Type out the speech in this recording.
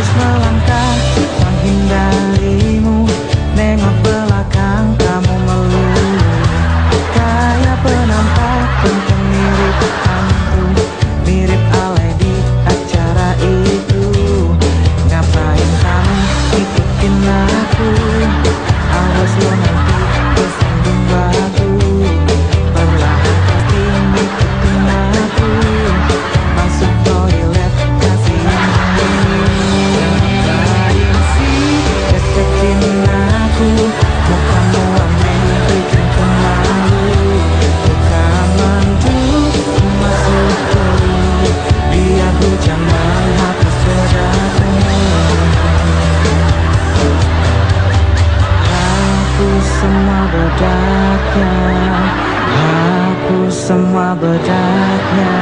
Terus melangkah semua beratnya.